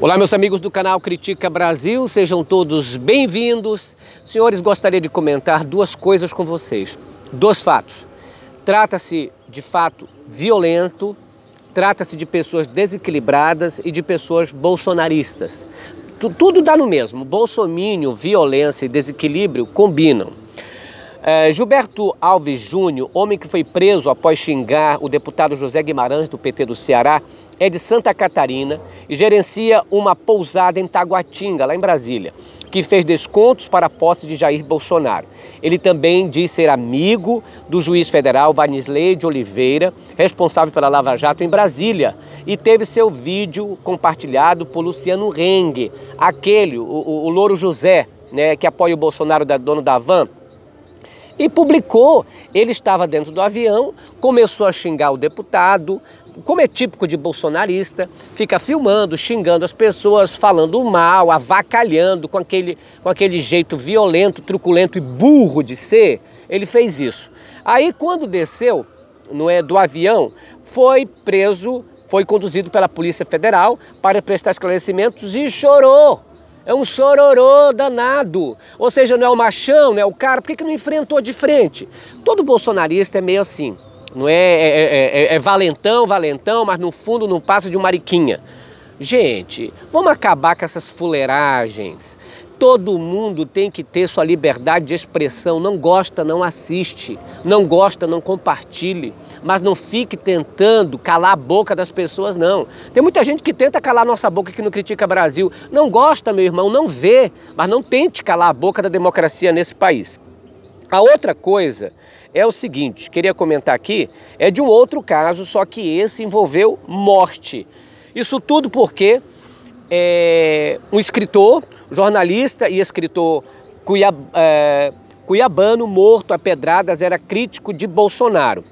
Olá, meus amigos do canal Critica Brasil, sejam todos bem-vindos. Senhores, gostaria de comentar duas coisas com vocês. Dois fatos. Trata-se de fato violento, trata-se de pessoas desequilibradas e de pessoas bolsonaristas. Tudo dá no mesmo. Bolsomínio, violência e desequilíbrio combinam. É, Gilberto Alves Júnior, homem que foi preso após xingar o deputado José Guimarães do PT do Ceará, é de Santa Catarina e gerencia uma pousada em Taguatinga, lá em Brasília, que fez descontos para a posse de Jair Bolsonaro. Ele também diz ser amigo do juiz federal Vanisley de Oliveira, responsável pela Lava Jato em Brasília, e teve seu vídeo compartilhado por Luciano Rengue, aquele, o, o, o Louro José, né, que apoia o Bolsonaro, da, dono da van, e publicou. Ele estava dentro do avião, começou a xingar o deputado, como é típico de bolsonarista, fica filmando, xingando as pessoas, falando mal, avacalhando com aquele, com aquele jeito violento, truculento e burro de ser. Ele fez isso. Aí, quando desceu não é, do avião, foi preso, foi conduzido pela Polícia Federal para prestar esclarecimentos e chorou. É um chororô danado. Ou seja, não é o machão, não é o cara, por que, que não enfrentou de frente? Todo bolsonarista é meio assim. Não é, é, é, é, valentão, valentão, mas no fundo não passa de uma mariquinha. Gente, vamos acabar com essas fuleiragens. Todo mundo tem que ter sua liberdade de expressão. Não gosta, não assiste. Não gosta, não compartilhe mas não fique tentando calar a boca das pessoas, não. Tem muita gente que tenta calar nossa boca que não critica Brasil. Não gosta, meu irmão, não vê, mas não tente calar a boca da democracia nesse país. A outra coisa é o seguinte, queria comentar aqui, é de um outro caso, só que esse envolveu morte. Isso tudo porque é, um escritor, jornalista e escritor cuiab, é, cuiabano morto a pedradas era crítico de Bolsonaro.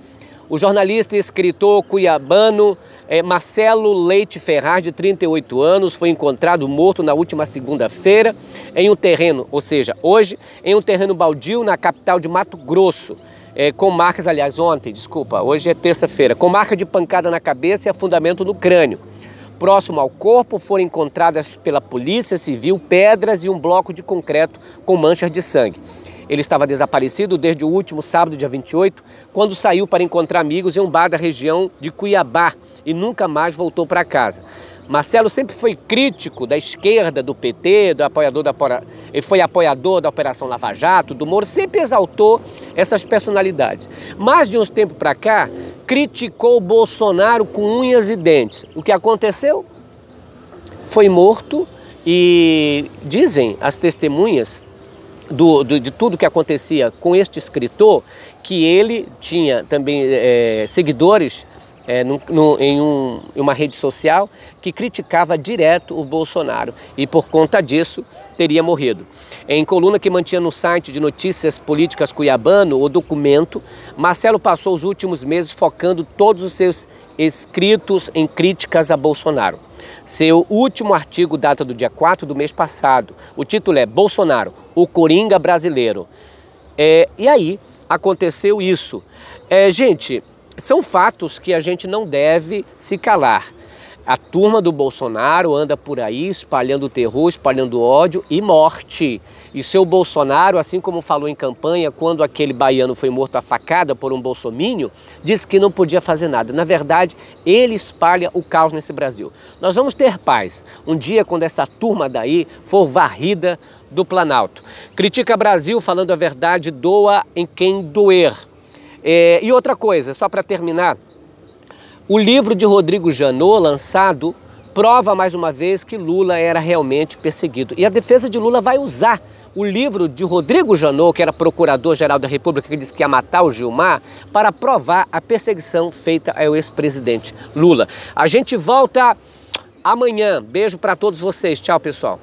O jornalista e escritor cuiabano é, Marcelo Leite Ferraz, de 38 anos, foi encontrado morto na última segunda-feira em um terreno, ou seja, hoje, em um terreno baldio na capital de Mato Grosso. É, com marcas, aliás, ontem, desculpa, hoje é terça-feira, com marca de pancada na cabeça e afundamento no crânio. Próximo ao corpo foram encontradas pela polícia civil pedras e um bloco de concreto com manchas de sangue. Ele estava desaparecido desde o último sábado, dia 28, quando saiu para encontrar amigos em um bar da região de Cuiabá e nunca mais voltou para casa. Marcelo sempre foi crítico da esquerda, do PT, do apoiador da, ele foi apoiador da Operação Lava Jato, do Moro, sempre exaltou essas personalidades. Mas de uns tempos para cá, criticou Bolsonaro com unhas e dentes. O que aconteceu? Foi morto e dizem as testemunhas do, do, de tudo que acontecia com este escritor, que ele tinha também é, seguidores é, em, um, uma rede social que criticava direto o Bolsonaro e por conta disso teria morrido. Em coluna que mantinha no site de notícias políticas cuiabano, o documento, Marcelo passou os últimos meses focando todos os seus escritos em críticas a Bolsonaro. Seu último artigo data do dia 4 do mês passado. O título é Bolsonaro, o Coringa Brasileiro. É, e aí aconteceu isso. É, gente, são fatos que a gente não deve se calar. A turma do Bolsonaro anda por aí espalhando terror, espalhando ódio e morte. E seu Bolsonaro, assim como falou em campanha, quando aquele baiano foi morto a facada por um bolsomínio, disse que não podia fazer nada. Na verdade, ele espalha o caos nesse Brasil. Nós vamos ter paz um dia quando essa turma daí for varrida do Planalto. Critica Brasil falando a verdade, doa em quem doer. É, e outra coisa, só para terminar, o livro de Rodrigo Janot, lançado, prova mais uma vez que Lula era realmente perseguido. E a defesa de Lula vai usar o livro de Rodrigo Janot, que era procurador-geral da República, que disse que ia matar o Gilmar, para provar a perseguição feita ao ex-presidente Lula. A gente volta amanhã. Beijo para todos vocês. Tchau, pessoal.